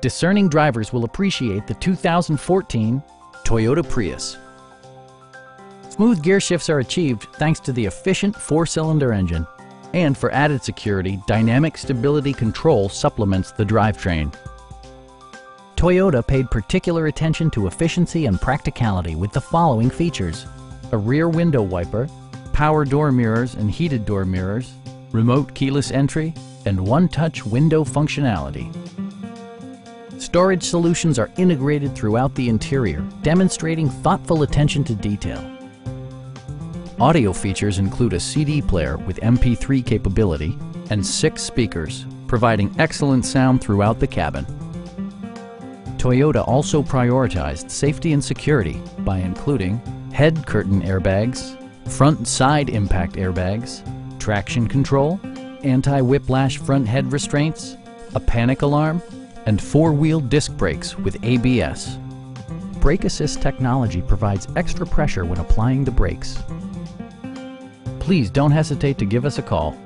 discerning drivers will appreciate the 2014 Toyota Prius. Smooth gear shifts are achieved thanks to the efficient four-cylinder engine. And for added security, Dynamic Stability Control supplements the drivetrain. Toyota paid particular attention to efficiency and practicality with the following features. A rear window wiper, power door mirrors and heated door mirrors, remote keyless entry, and one-touch window functionality. Storage solutions are integrated throughout the interior, demonstrating thoughtful attention to detail. Audio features include a CD player with MP3 capability and six speakers, providing excellent sound throughout the cabin. Toyota also prioritized safety and security by including head curtain airbags, front side impact airbags, traction control, anti-whiplash front head restraints, a panic alarm, and four-wheel disc brakes with ABS. Brake Assist technology provides extra pressure when applying the brakes. Please don't hesitate to give us a call